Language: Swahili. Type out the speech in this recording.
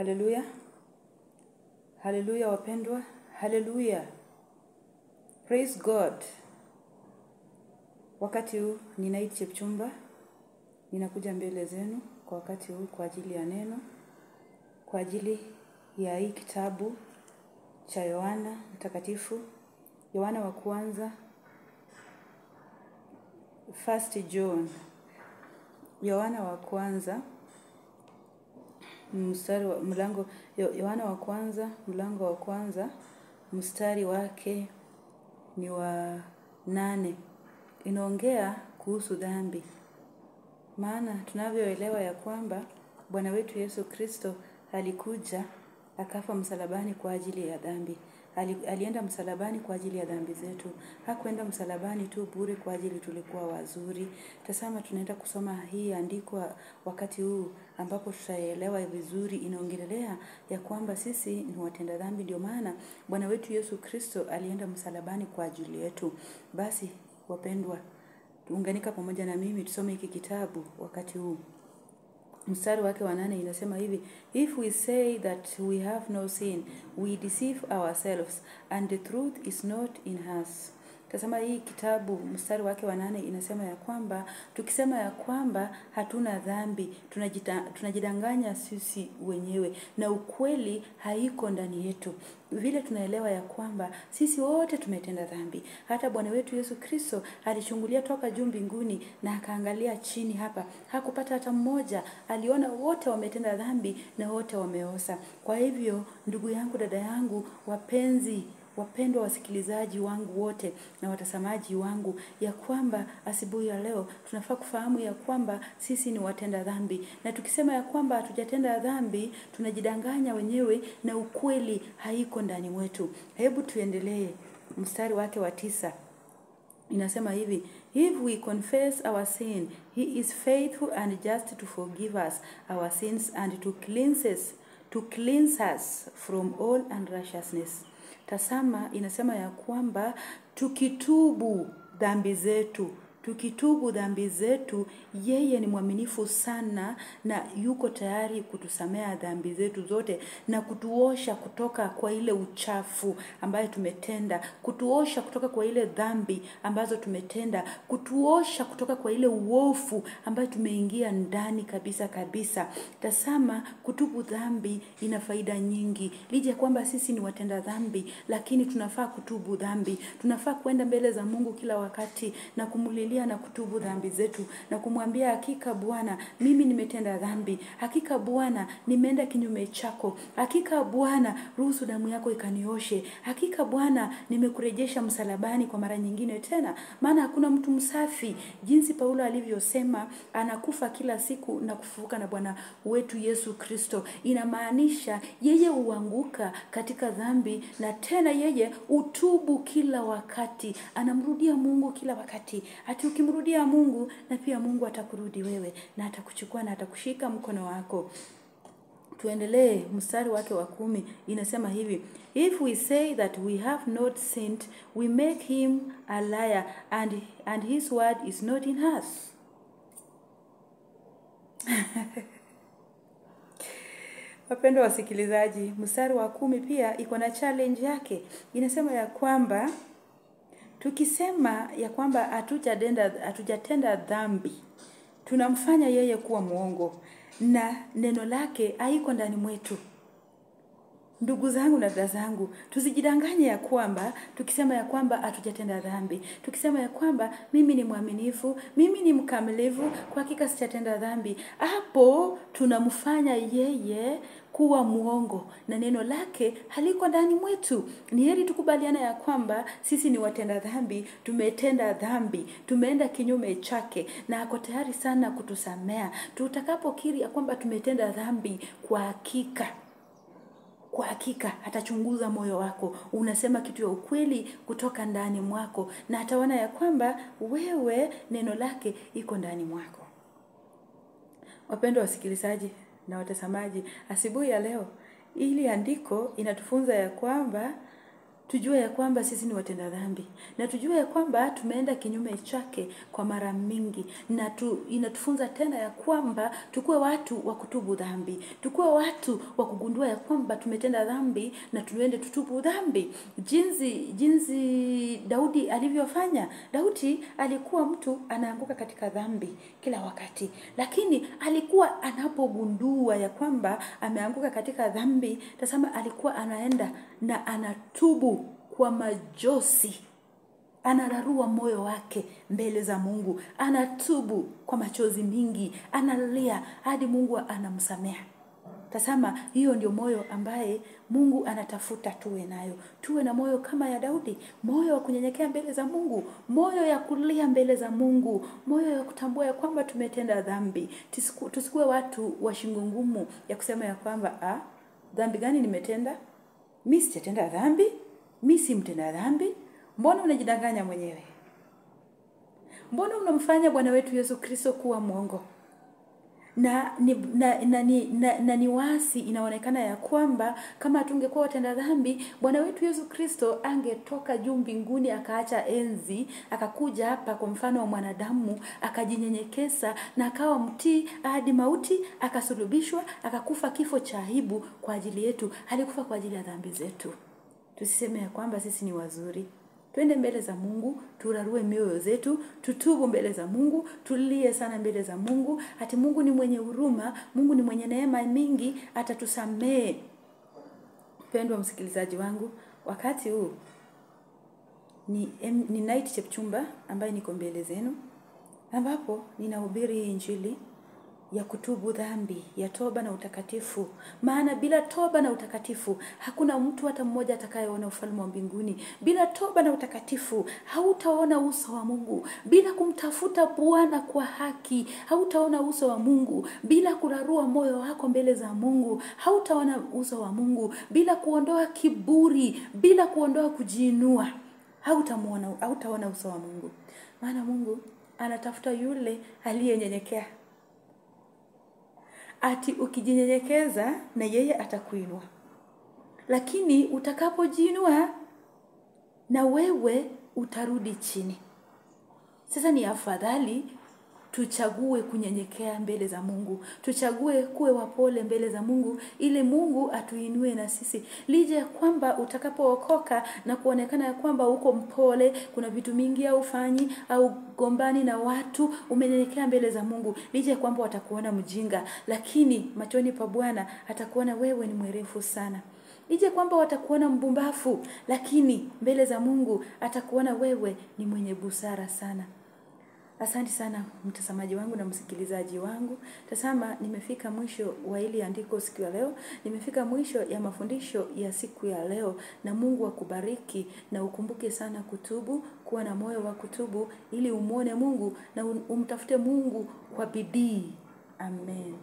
Haleluya, haleluya wapendwa, haleluya, praise God. Wakati huu ninaiti Chepchumba, ninakuja mbele zenu kwa wakati huu kwa ajili ya neno, kwa ajili ya hii kitabu cha Yohana Mtakatifu, Yohana wa kwanza, First John, Yohana wa kwanza mstari wa mlango Yohana wa kwanza mlango wa kwanza mstari wake ni wa nane. Inaongea kuhusu dhambi, maana tunavyoelewa ya kwamba Bwana wetu Yesu Kristo alikuja akafa msalabani kwa ajili ya dhambi. Ali, alienda msalabani kwa ajili ya dhambi zetu. Hakuenda msalabani tu bure kwa ajili tulikuwa wazuri. Tazama, tunaenda kusoma hii andiko wakati huu ambapo tutaelewa vizuri. Inaongelelea ya kwamba sisi ni watenda dhambi, ndio maana Bwana wetu Yesu Kristo alienda msalabani kwa ajili yetu. Basi wapendwa, unganika pamoja na mimi tusome hiki kitabu wakati huu mstari wake wa nane inasema hivi if we say that we have no sin we deceive ourselves and the truth is not in us tasema hii kitabu mstari wake wa nane inasema ya kwamba tukisema ya kwamba hatuna dhambi tunajita, tunajidanganya sisi wenyewe na ukweli haiko ndani yetu. Vile tunaelewa ya kwamba sisi wote tumetenda dhambi. Hata bwana wetu yesu kristo alichungulia toka juu mbinguni na akaangalia chini hapa. Hakupata hata mmoja aliona wote wametenda dhambi na wote wameosa. Kwa hivyo ndugu yangu dada yangu wapenzi wapendwa wasikilizaji wangu wote na watazamaji wangu ya kwamba asubuhi ya leo tunafaa kufahamu ya kwamba sisi ni watenda dhambi. Na tukisema ya kwamba hatujatenda dhambi tunajidanganya wenyewe na ukweli haiko ndani mwetu. Hebu tuendelee. Mstari wake wa tisa. Inasema hivi if we confess our sin he is faithful and just to forgive us our sins and to cleanse us, to cleanse us from all unrighteousness tasama inasema ya kwamba tukitubu dhambi zetu tukitubu dhambi zetu yeye ni mwaminifu sana na yuko tayari kutusamea dhambi zetu zote na kutuosha kutoka kwa ile uchafu ambayo tumetenda kutuosha kutoka kwa ile dhambi ambazo tumetenda kutuosha kutoka kwa ile uofu ambayo tumeingia ndani kabisa kabisa. Tasama kutubu dhambi ina faida nyingi. Lija kwamba sisi ni watenda dhambi lakini tunafaa kutubu dhambi. Tunafaa kwenda mbele za mungu kila wakati na kumulilia na kutubu dhambi zetu na kumwambia hakika bwana mimi nimetenda dhambi. Hakika bwana nimeenda kinyume chako. Hakika bwana ruhusu damu yako ikanioshe. Hakika bwana nimekurejesha msalabani kwa mara nyingine tena. Maana hakuna mtu msafi. Jinsi paulo alivyosema anakufa kila siku na kufufuka na bwana wetu yesu kristo. Inamaanisha yeye huanguka katika dhambi na tena yeye utubu kila wakati. Anamrudia mungu kila wakati hati ukimrudia mungu na pia mungu atakurudi wewe na atakuchukua na atakushika mkono wako. Tuendelee mstari wake wa kumi inasema hivi if we say that we have not sinned we make him a liar and, and his word is not in us. Wapendwa wasikilizaji mstari wa kumi pia iko na challenge yake. Inasema ya kwamba tukisema ya kwamba hatujatenda hatujatenda dhambi tunamfanya yeye kuwa mwongo na neno lake haiko ndani mwetu ndugu zangu na dada zangu tusijidanganye ya kwamba tukisema ya kwamba hatujatenda dhambi. Tukisema ya kwamba mimi ni mwaminifu mimi ni mkamilifu kwa hakika sijatenda dhambi. Hapo tunamfanya yeye kuwa mwongo na neno lake haliko ndani mwetu. Ni heri tukubaliana ya kwamba sisi ni watenda dhambi tumetenda dhambi tumeenda kinyume chake na ako tayari sana kutusamea. Tutakapokiri ya kwamba tumetenda dhambi kwa hakika kwa hakika atachunguza moyo wako. Unasema kitu ya ukweli kutoka ndani mwako na ataona ya kwamba wewe neno lake iko ndani mwako. Wapendwa wasikilizaji na watazamaji asubuhi ya leo ili andiko inatufunza ya kwamba tujue ya kwamba sisi ni watenda dhambi. Na tujue ya kwamba tumeenda kinyume chake kwa mara mingi. Na tu, inatufunza tena ya kwamba tukuwe watu wa kutubu dhambi. Tukuwe watu wa kugundua ya kwamba tumetenda dhambi na tuende tutubu dhambi. Jinsi jinsi daudi alivyofanya. Daudi alikuwa mtu anaanguka katika dhambi kila wakati. Lakini alikuwa anapogundua ya kwamba ameanguka katika dhambi tasama alikuwa anaenda na anatubu kwa majosi. Anararua moyo wake mbele za mungu. Anatubu kwa machozi mingi. Analia hadi mungu anamsamea tasama hiyo ndio moyo ambaye mungu anatafuta tuwe nayo. Tuwe na moyo kama ya daudi. Moyo wa kunyenyekea mbele za mungu. Moyo ya kulia mbele za mungu. Moyo ya kutambua ya kwamba tumetenda dhambi. Tusikue watu wa shingo ngumu ya kusema ya kwamba ah, dhambi gani nimetenda? Mi sijatenda dhambi mi si mtenda dhambi mbona unajidanganya mwenyewe? Mbona unamfanya bwana wetu yesu kristo kuwa mwongo? Na ni, na, na, ni, na, na ni wasi inaonekana ya kwamba kama tungekuwa watenda dhambi bwana wetu yesu kristo angetoka juu mbinguni akaacha enzi akakuja hapa kwa mfano wa mwanadamu akajinyenyekesa na akawa mtii hadi mauti akasulubishwa akakufa kifo cha aibu kwa ajili yetu alikufa kwa ajili ya dhambi zetu tusiseme ya kwamba sisi ni wazuri. Twende mbele za mungu turarue mioyo zetu tutubu mbele za mungu tulie sana mbele za mungu. Hati mungu ni mwenye huruma mungu ni mwenye neema mingi atatusamee mpendwa msikilizaji wangu wakati huu ni, ni night chepchumba ambaye niko mbele zenu ambapo ninahubiri hii injili ya kutubu dhambi ya toba na utakatifu. Maana bila toba na utakatifu hakuna mtu hata mmoja atakayeona ufalme wa mbinguni. Bila toba na utakatifu hautaona uso wa mungu. Bila kumtafuta bwana kwa haki hautaona uso wa mungu. Bila kurarua moyo wako mbele za mungu hautaona uso wa mungu. Bila kuondoa kiburi bila kuondoa kujiinua hautamuona hautaona uso wa mungu. Maana mungu anatafuta yule aliyenyenyekea ati ukijinyenyekeza na yeye atakuinua. Lakini utakapojiinua na wewe utarudi chini. Sasa ni afadhali tuchague kunyenyekea mbele za mungu. Tuchague kuwe wapole mbele za mungu ili mungu atuinue na sisi. Lija ya kwamba utakapookoka na kuonekana ya kwamba uko mpole kuna vitu mingi au ufanyi au gombani na watu umenyenyekea mbele za mungu. Lija ya kwamba watakuona mjinga. Lakini machoni pa bwana atakuona wewe ni mwerefu sana. Ije kwamba watakuona mbumbafu lakini mbele za mungu atakuona wewe ni mwenye busara sana asante sana mtazamaji wangu na msikilizaji wangu. Tazama, nimefika mwisho wa ili andiko siku ya leo. Nimefika mwisho ya mafundisho ya siku ya leo. Na mungu akubariki na ukumbuke sana kutubu kuwa na moyo wa kutubu ili umwone mungu na um- umtafute mungu kwa bidii. Amen